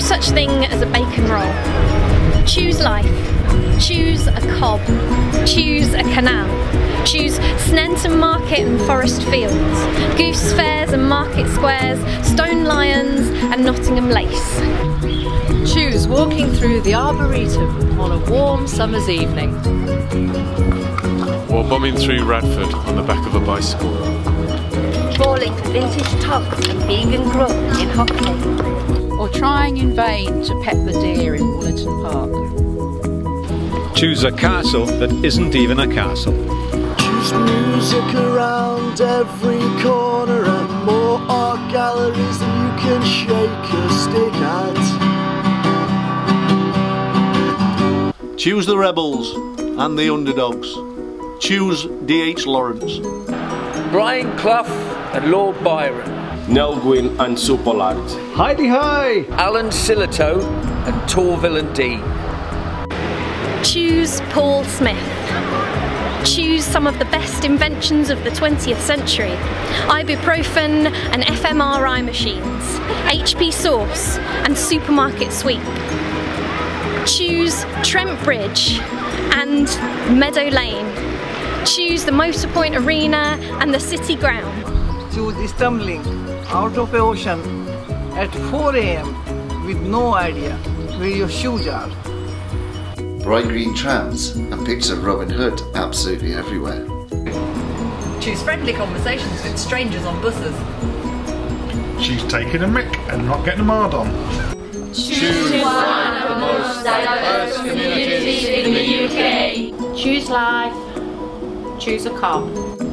such thing as a bacon roll. Choose life. Choose a cob. Choose a canal. Choose Sneinton Market and Forest Fields. Goose fairs and market squares. Stone lions and Nottingham lace. Choose walking through the Arboretum on a warm summer's evening. Or bombing through Radford on the back of a bicycle. Trawling for vintage tugs and vegan grub in Hockley. Or trying in vain to pet the deer in Wollaton Park. Choose a castle that isn't even a castle. Choose music around every corner and more art galleries than you can shake a stick at. Choose the rebels and the underdogs. Choose D.H. Lawrence. Brian Clough and Lord Byron. Nell Gwyn and Sue Pollard. Hi-de-Hi! Alan Sillitoe and Torvill and Dean. Choose Paul Smith. Choose some of the best inventions of the 20th century. Ibuprofen and fMRI machines, HP sauce and supermarket sweep. Choose Trent Bridge and Meadow Lane. Choose the Motorpoint Arena and the City Ground. Choose stumbling out of a ocean at 4 a.m. with no idea where your shoes are. Bright green trams and pictures of Robin Hood absolutely everywhere. Choose friendly conversations with strangers on buses. Choose taking a mick and not getting a hard on. Choose one of the most diverse communities in the UK. Choose life. Choose a cob.